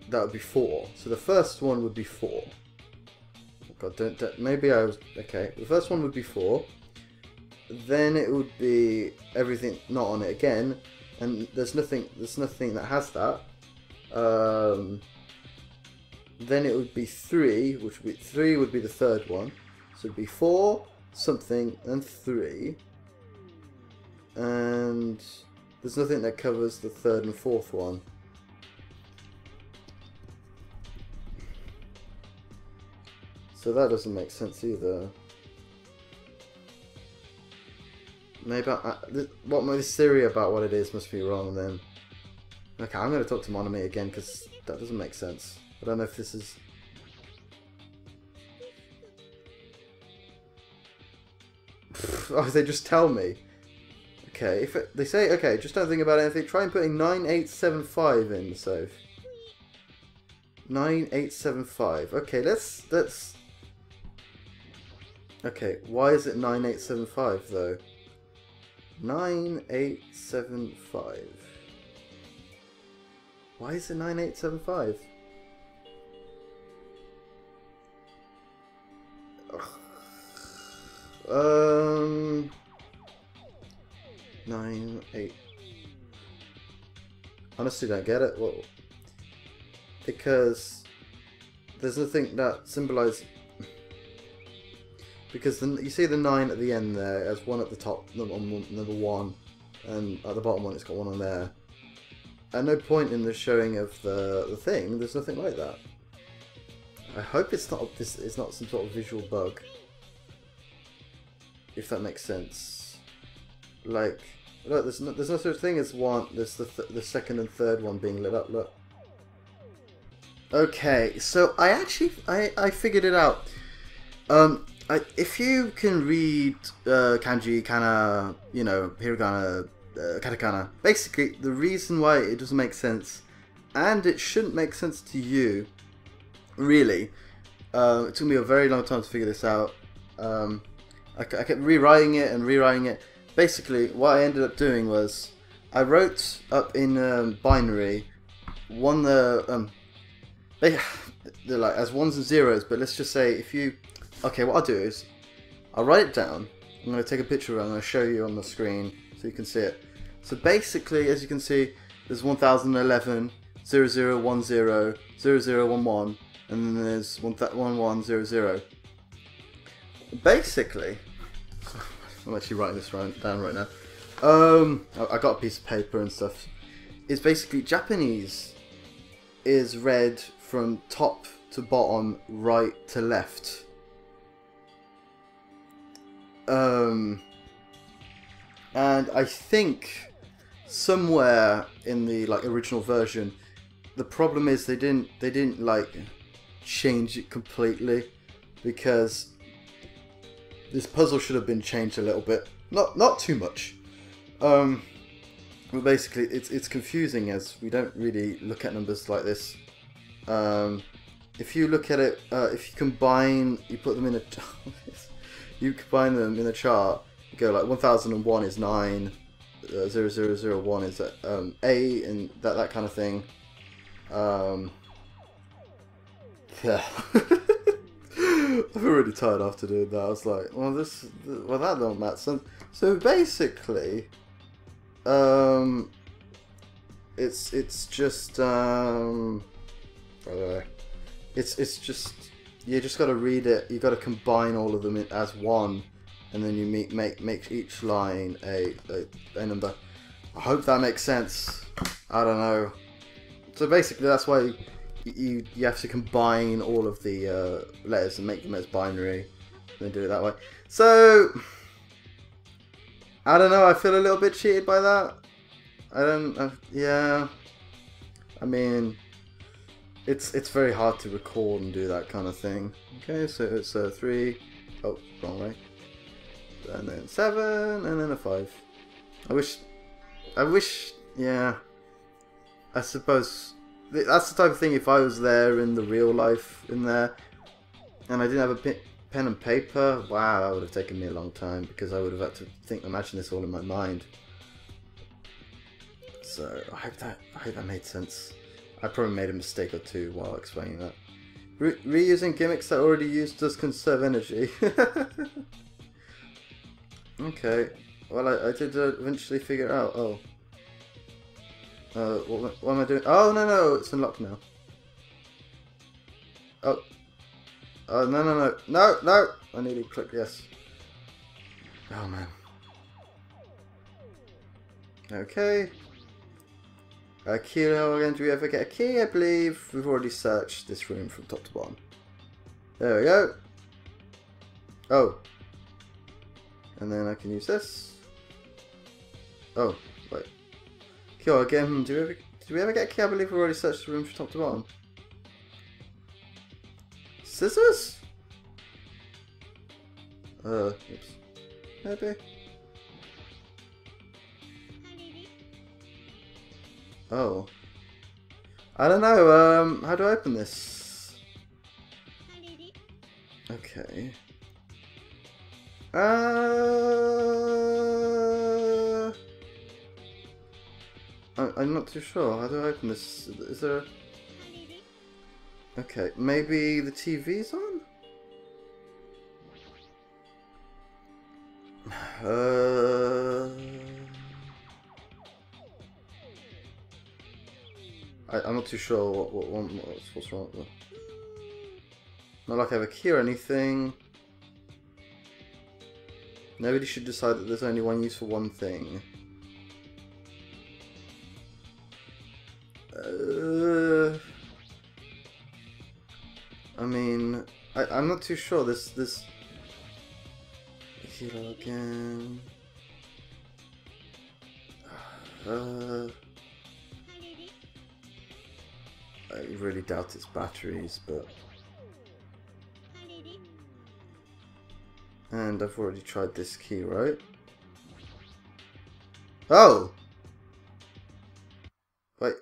[SPEAKER 1] that would be four. So the first one would be four. God, don't, don't, maybe I was okay. The first one would be four. Then it would be everything not on it again, and there's nothing. There's nothing that has that. Um, then it would be three, which would be three would be the third one. So it'd be four, something, and three. And there's nothing that covers the third and fourth one. So that doesn't make sense either. Maybe I, what my theory about what it is must be wrong then. Okay, I'm going to talk to Monomi again because that doesn't make sense. I don't know if this is... oh, they just tell me. Okay, if it, they say, okay, just don't think about anything, try and putting 9875 in the save. 9875. Okay, let's, let's... Okay, why is it 9875 though? 9875. Why is it 9875? Um, nine, eight. Honestly, don't get it. Well, because there's nothing that symbolizes. Because you see the nine at the end there as one at the top, number one, number one, and at the bottom one it's got one on there. At no point in the showing of the the thing, there's nothing like that. I hope it's not this. It's not some sort of visual bug if that makes sense. Like, look, there's no, there's no such thing as one. There's the th the second and third one being lit up. Look. Okay, so I actually I I figured it out. Um, I, if you can read uh, kanji, kana, you know, hiragana, uh, katakana, basically the reason why it doesn't make sense, and it shouldn't make sense to you, really. Uh, it took me a very long time to figure this out. Um, I, I kept rewriting it and rewriting it. Basically, what I ended up doing was I wrote up in um, binary one the um, they they're like as ones and zeros, but let's just say if you okay, what I'll do is I'll write it down. I'm going to take a picture of it. I'm going to show you on the screen so you can see it. So basically, as you can see, there's 1011, 0010, 0011, and then there's 1100. Basically, I'm actually writing this down right now. Um, I got a piece of paper and stuff. It's basically Japanese is read from top to bottom, right to left. Um, and I think somewhere in the like original version, the problem is they didn't they didn't like change it completely because this puzzle should have been changed a little bit. Not not too much. Um, but basically, it's it's confusing as we don't really look at numbers like this. Um, if you look at it, uh, if you combine, you put them in a, you combine them in the chart. Go like 1001 is nine, uh, 0001 is um, eight, and that that kind of thing. Um, yeah. I'm already tired after doing that. I was like, well, this, well, that don't make sense. So basically, um, it's it's just um, it's it's just you just got to read it. You got to combine all of them as one, and then you make make make each line a, a a number. I hope that makes sense. I don't know. So basically, that's why you you have to combine all of the uh, letters and make them as binary, and then do it that way. So I don't know. I feel a little bit cheated by that. I don't. Uh, yeah. I mean, it's it's very hard to record and do that kind of thing. Okay, so it's a three. Oh, wrong way. And then seven, and then a five. I wish. I wish. Yeah. I suppose that's the type of thing. If I was there in the real life in there, and I didn't have a pen and paper, wow, that would have taken me a long time because I would have had to think, imagine this all in my mind. So I hope that I hope that made sense. I probably made a mistake or two while explaining that. Re reusing gimmicks that already used does conserve energy. okay. Well, I, I did eventually figure out. Oh. Uh, what, what am I doing? Oh, no, no, it's unlocked now. Oh. Oh, no, no, no. No, no! I nearly clicked yes. Oh, man. Okay. A key again, do we ever get a key? I believe we've already searched this room from top to bottom. There we go. Oh. And then I can use this. Oh, wait. Key again, do we ever, do we ever get a key? I believe we've already searched the room from top to bottom. Scissors? Uh, oops. Maybe. Oh. I don't know, um, how do I open this? Okay. Uh... I, I'm not too sure. How do I open this? Is there... Okay, maybe the TV's on? Uh... I, am not too sure what, what, what, what's, wrong with Not like I have a key or anything. Nobody should decide that there's only one use for one thing. Uh, I mean, I, I'm not too sure. This this Hero again. Uh, I really doubt it's batteries, but... And I've already tried this key, right? Oh! Wait,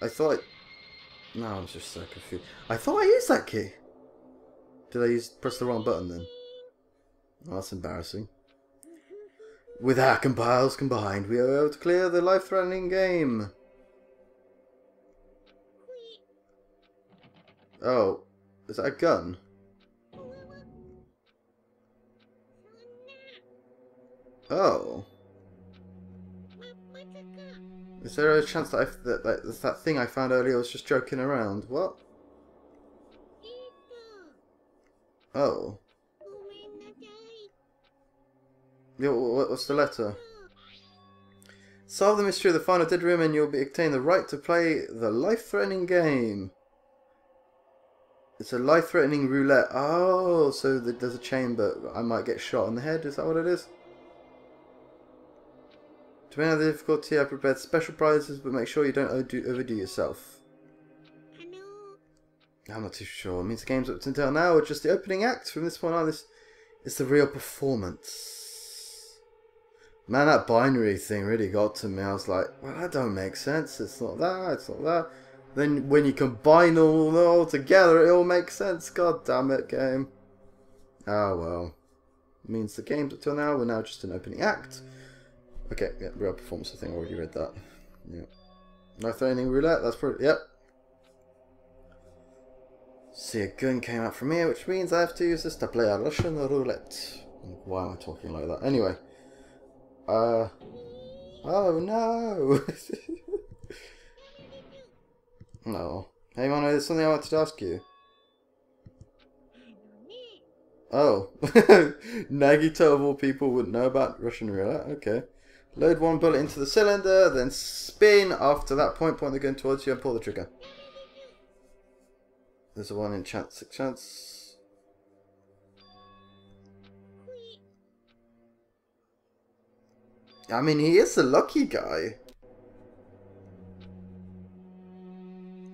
[SPEAKER 1] I thought I... No, I'm just so confused. I thought I used that key! Did I use press the wrong button then? Oh, that's embarrassing. With our compiles combined, we are able to clear the life-threatening game. Oh, is that a gun? Oh. Is there a chance that, I, that, that that thing I found earlier was just joking around? What? Oh. Yeah, what's the letter? Solve the mystery of the final dead room and you'll be obtain the right to play the life-threatening game. It's a life-threatening roulette. Oh, so there's a chamber. I might get shot in the head. Is that what it is? To win the difficulty, I prepared special prizes, but make sure you don't overdo, overdo yourself. I'm not too sure. It means the game's up until now or just the opening act. From this point on, oh, this is the real performance. Man, that binary thing really got to me. I was like, well, that don't make sense. It's not that. It's not that. Then when you combine all all together, it all makes sense. God damn it, game. Ah, well. It means the games up till now were now just an opening act. Okay, yeah, real performance, I think I already read that. Yeah. No threatening roulette, that's pretty, yep. See, a gun came out from here, which means I have to use this to play a Russian roulette. Why am I talking like that? Anyway. Uh. Oh no! No. Hey, man, there's something I wanted to ask you. Oh. Nagito of all people wouldn't know about Russian roulette. Okay. Load one bullet into the cylinder, then spin. After that point, point the gun towards you and pull the trigger. There's a one in chance, six chance. I mean, he is a lucky guy.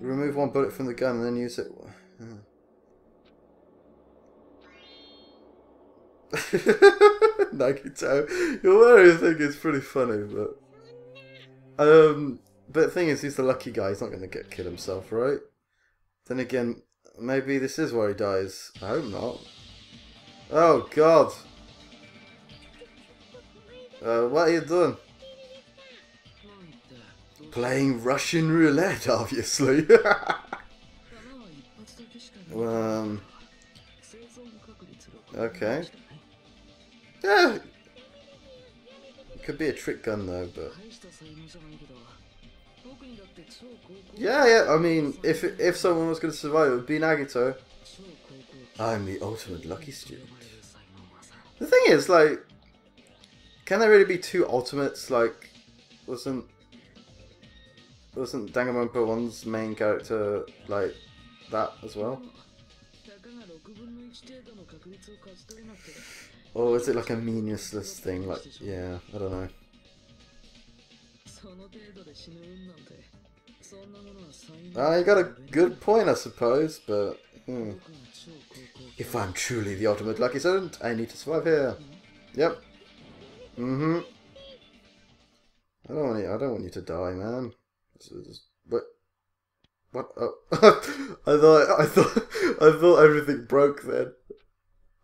[SPEAKER 1] Remove one bullet from the gun and then use it. Nagito, your wearing thing is pretty funny, but um, but the thing is, he's the lucky guy. He's not going to get killed himself, right? Then again, maybe this is where he dies. I hope not. Oh God! Uh, what are you doing? Playing Russian roulette, obviously. Um. Okay. Yeah. Could be a trick gun though, but yeah, yeah. I mean, if if someone was going to survive, it would be Nagito. I'm the ultimate lucky student. The thing is, like, can there really be two ultimates? Like, wasn't wasn't Danganronpa one's main character like that as well? Or is it like a meaningless thing? Like, yeah, I don't know. Ah, you got a good point, I suppose, but hmm. if I'm truly the ultimate lucky student, I need to survive here. Yep. Mm-hmm. I don't want you. I don't want you to die, man. What? What? Oh. I thought. I thought. I thought everything broke then.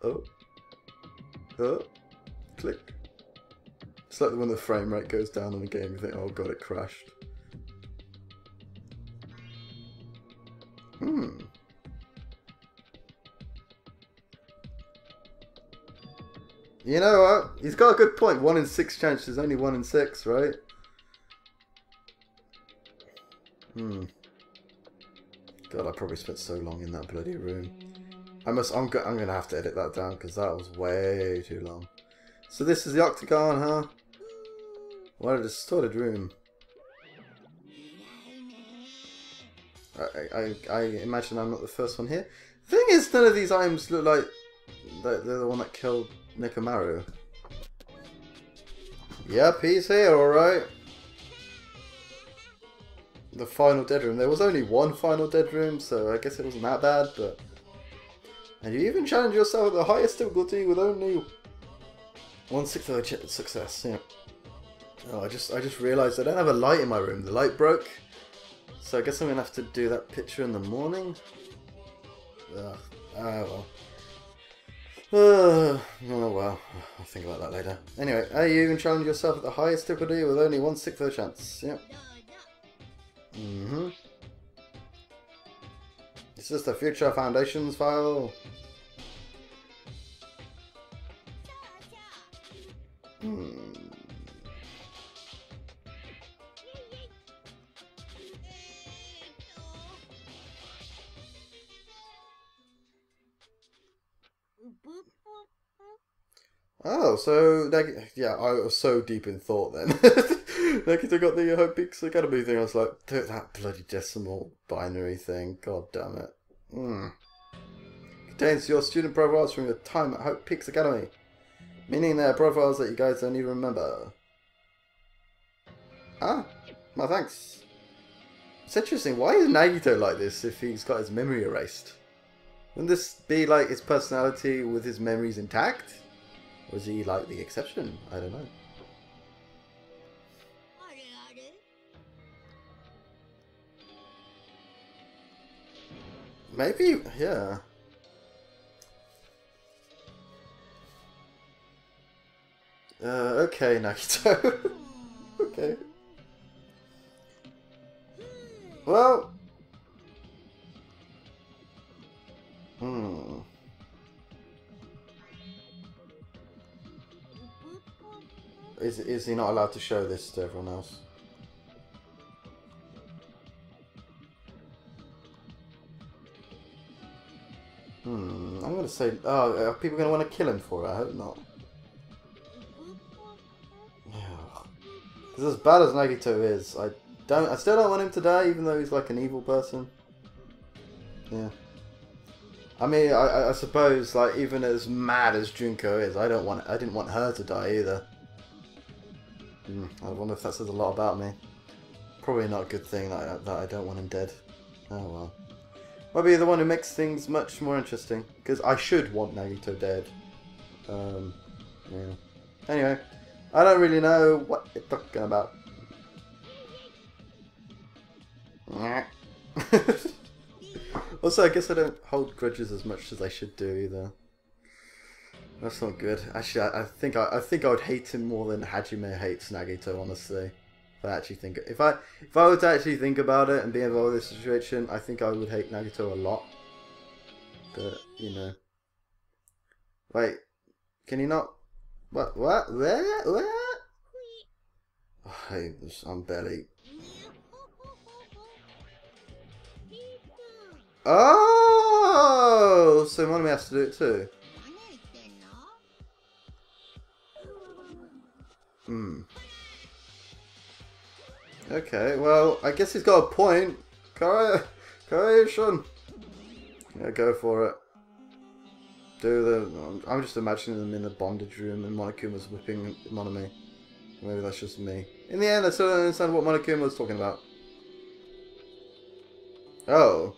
[SPEAKER 1] Oh. Oh. Click. It's like when the frame rate goes down in the game, you think, oh god, it crashed. Hmm. You know what? He's got a good point. One in six chance is only one in six, right? Hmm. God, I probably spent so long in that bloody room. I must. I'm. Go, I'm gonna have to edit that down because that was way too long. So this is the octagon, huh? What a distorted room. I, I, I imagine I'm not the first one here. Thing is, none of these items look like they're, the one that killed Nekomaru. Yep, he's here, alright. The final dead room. There was only one final dead room, so I guess it wasn't that bad, but... And you even challenge yourself at the highest difficulty with only one sixth of a success, yeah. Oh, I just I just realised I don't have a light in my room. The light broke. So I guess I'm going to have to do that picture in the morning. Ugh. Ah, well. Uh, oh well, I'll think about that later. Anyway, are you even challenge yourself at the highest difficulty with only one sixth of a chance? Yep. Mm-hmm. Is this the Future Foundations file? Hmm. Oh, so yeah, I was so deep in thought then. Nagito got the Hope's Peak Academy thing. I was like, that bloody decimal binary thing. God damn it. Mm. Contains your student profiles from your time at Hope's Peak Academy, meaning they're profiles that you guys don't even remember. Ah, well, thanks. It's interesting. Why is Nagito like this if he's got his memory erased? Wouldn't this be like his personality with his memories intact? Was he like the exception? I don't know. Maybe, yeah. Uh, okay, Nagito. okay. Well. Hmm. Is, is he not allowed to show this to everyone else? Hmm, I'm gonna say, oh, are people gonna want to kill him for it? I hope not. Because as bad as Nagito is, I don't, I still don't want him to die, even though he's like an evil person. Yeah. I mean, I, I suppose, like, even as mad as Junko is, I don't want, I didn't want her to die either. Mm, I wonder if that says a lot about me. Probably not a good thing that I, that I don't want him dead. Oh well. Might be the one who makes things much more interesting. Because I should want Nagito dead. Um, yeah. Anyway, I don't really know what you're talking about. also, I guess I don't hold grudges as much as I should do either. That's not good. Actually, I, I think I, I, think I would hate him more than Hajime hates Nagito. Honestly, if I actually think if I if I were to actually think about it and be involved in this situation, I think I would hate Nagito a lot. But, you know. Wait, can you not? What? What? Where? Where? Oh, hey, this- I'm barely. Oh, so me has to do it too. Hmm. Okay, well, I guess he's got a point. Kara. Yeah, go for it. Do the. I'm just imagining them in the bondage room and Monokuma's whipping Monomi. Maybe that's just me. In the end, I still don't understand what Monokuma was talking about. Oh.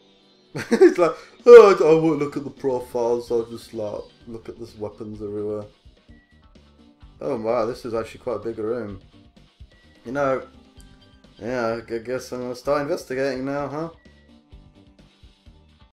[SPEAKER 1] He's like, oh, I won't look at the profiles, I'll just like, look at this weapons everywhere. Oh wow, this is actually quite a big room. You know, yeah, I guess I'm gonna start investigating now, huh?